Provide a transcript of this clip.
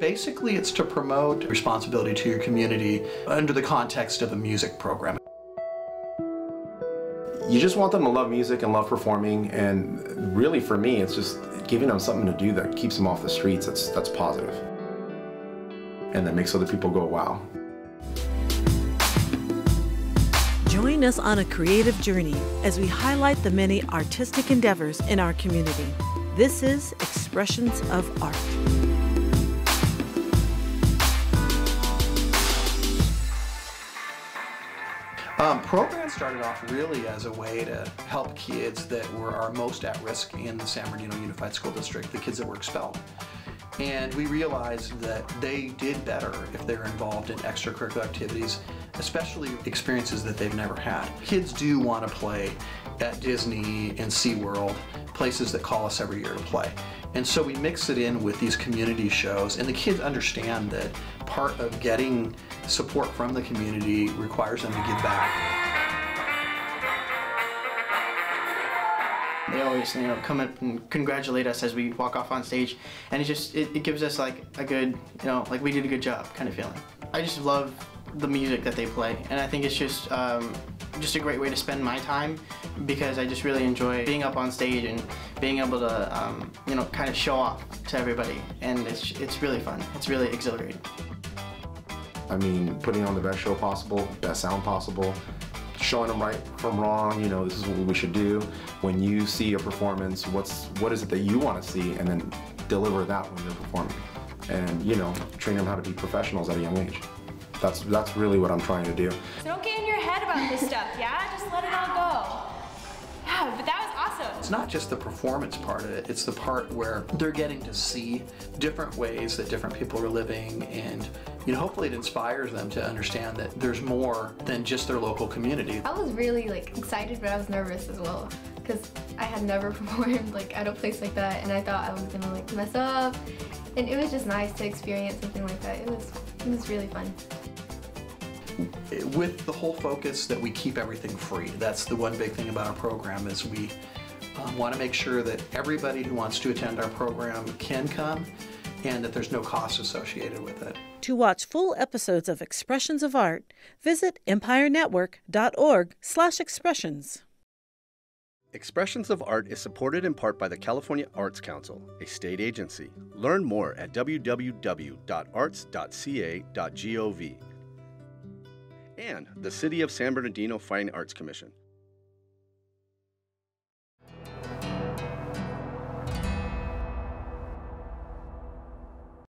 Basically, it's to promote responsibility to your community under the context of a music program. You just want them to love music and love performing, and really for me, it's just giving them something to do that keeps them off the streets. That's that's positive, and that makes other people go, "Wow." Join us on a creative journey as we highlight the many artistic endeavors in our community. This is Expressions of Art. Um, program started off really as a way to help kids that were our most at risk in the San Bernardino Unified School District, the kids that were expelled. And we realized that they did better if they were involved in extracurricular activities, especially experiences that they've never had. Kids do want to play at Disney and SeaWorld, places that call us every year to play. And so we mix it in with these community shows, and the kids understand that part of getting support from the community requires them to give back. They always, you know, come up and congratulate us as we walk off on stage, and it just it, it gives us like a good, you know, like we did a good job kind of feeling. I just love the music that they play, and I think it's just um, just a great way to spend my time because I just really enjoy being up on stage and being able to, um, you know, kind of show off to everybody, and it's it's really fun. It's really exhilarating. I mean, putting on the best show possible, best sound possible, showing them right from wrong, you know, this is what we should do. When you see a performance, what's what is it that you want to see, and then deliver that when you're performing. And, you know, train them how to be professionals at a young age. That's, that's really what I'm trying to do. So don't get in your head about this stuff, yeah? Just let it all go. Yeah, but that was awesome. It's not just the performance part of it, it's the part where they're getting to see different ways that different people are living and you know, hopefully it inspires them to understand that there's more than just their local community. I was really like excited, but I was nervous as well because I had never performed like at a place like that, and I thought I was gonna like mess up. And it was just nice to experience something like that. It was it was really fun. With the whole focus that we keep everything free. That's the one big thing about our program is we um, want to make sure that everybody who wants to attend our program can come and that there's no cost associated with it. To watch full episodes of Expressions of Art, visit empirenetwork.org/expressions. Expressions of Art is supported in part by the California Arts Council, a state agency. Learn more at www.arts.ca.gov. And the City of San Bernardino Fine Arts Commission